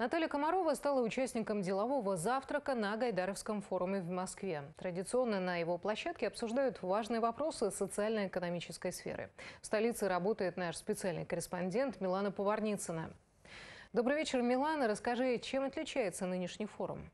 Наталья Комарова стала участником делового завтрака на Гайдаровском форуме в Москве. Традиционно на его площадке обсуждают важные вопросы социально-экономической сферы. В столице работает наш специальный корреспондент Милана Поварницына. Добрый вечер, Милана. Расскажи, чем отличается нынешний форум?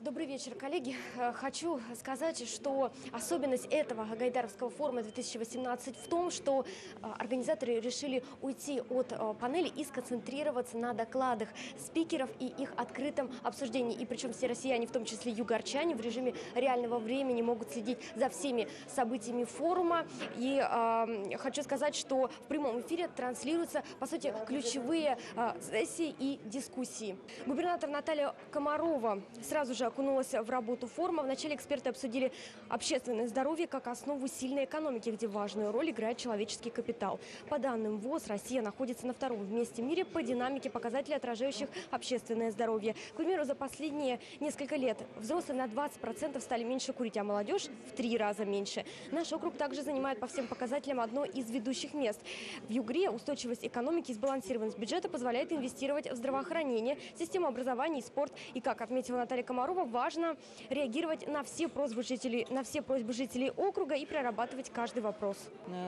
Добрый вечер, коллеги. Э, хочу сказать, что особенность этого Гайдаровского форума 2018 в том, что э, организаторы решили уйти от э, панели и сконцентрироваться на докладах спикеров и их открытом обсуждении. И причем все россияне, в том числе югорчане, в режиме реального времени могут следить за всеми событиями форума. И э, хочу сказать, что в прямом эфире транслируются, по сути, ключевые э, сессии и дискуссии. Губернатор Наталья Комарова сразу же окунулась в работу форума. Вначале эксперты обсудили общественное здоровье как основу сильной экономики, где важную роль играет человеческий капитал. По данным ВОЗ, Россия находится на втором месте в мире по динамике показателей, отражающих общественное здоровье. К примеру, за последние несколько лет взрослые на 20% стали меньше курить, а молодежь в три раза меньше. Наш округ также занимает по всем показателям одно из ведущих мест. В Югре устойчивость экономики и сбалансированность бюджета позволяет инвестировать в здравоохранение, систему образования и спорт. И, как отметила Наталья Комарова, Пескова важно реагировать на все просьбы жителей, на все просьбы жителей округа и прорабатывать каждый вопрос.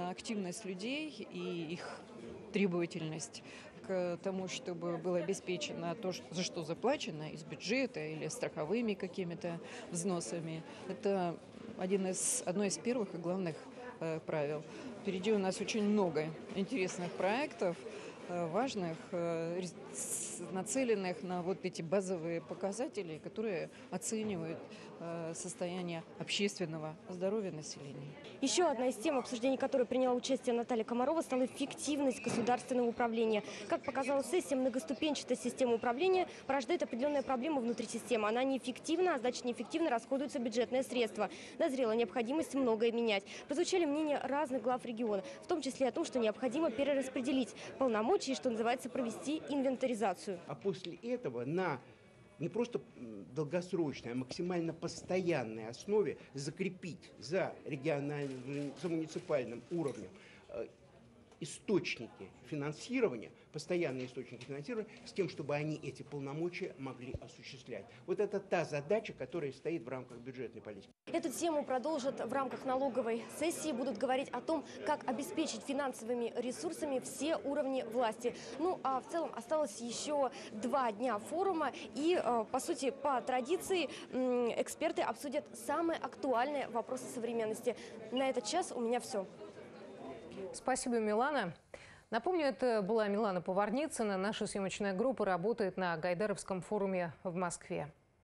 Активность людей и их требовательность к тому, чтобы было обеспечено то, за что заплачено из бюджета или страховыми какими-то взносами. Это один из, одно из первых и главных э, правил. Впереди у нас очень много интересных проектов. Э, важных, э, нацеленных на вот эти базовые показатели, которые оценивают э, состояние общественного здоровья населения. Еще одна из тем, обсуждений которой приняла участие Наталья Комарова, стала эффективность государственного управления. Как показала сессия, многоступенчатая система управления порождает определенные проблемы внутри системы. Она неэффективна, а значит неэффективно расходуются бюджетные средства. Назрела необходимость многое менять. Прозвучали мнения разных глав региона, в том числе о том, что необходимо перераспределить полномочия случае, что называется, провести инвентаризацию. А после этого на не просто долгосрочной, а максимально постоянной основе закрепить за региональным, за муниципальным уровнем э, источники финансирования, постоянные источники финансирования, с тем, чтобы они эти полномочия могли осуществлять. Вот это та задача, которая стоит в рамках бюджетной политики. Эту тему продолжат в рамках налоговой сессии. Будут говорить о том, как обеспечить финансовыми ресурсами все уровни власти. Ну, а в целом осталось еще два дня форума. И, э, по сути, по традиции, эксперты обсудят самые актуальные вопросы современности. На этот час у меня все. Спасибо, Милана. Напомню, это была Милана Поварницына. Наша съемочная группа работает на Гайдаровском форуме в Москве.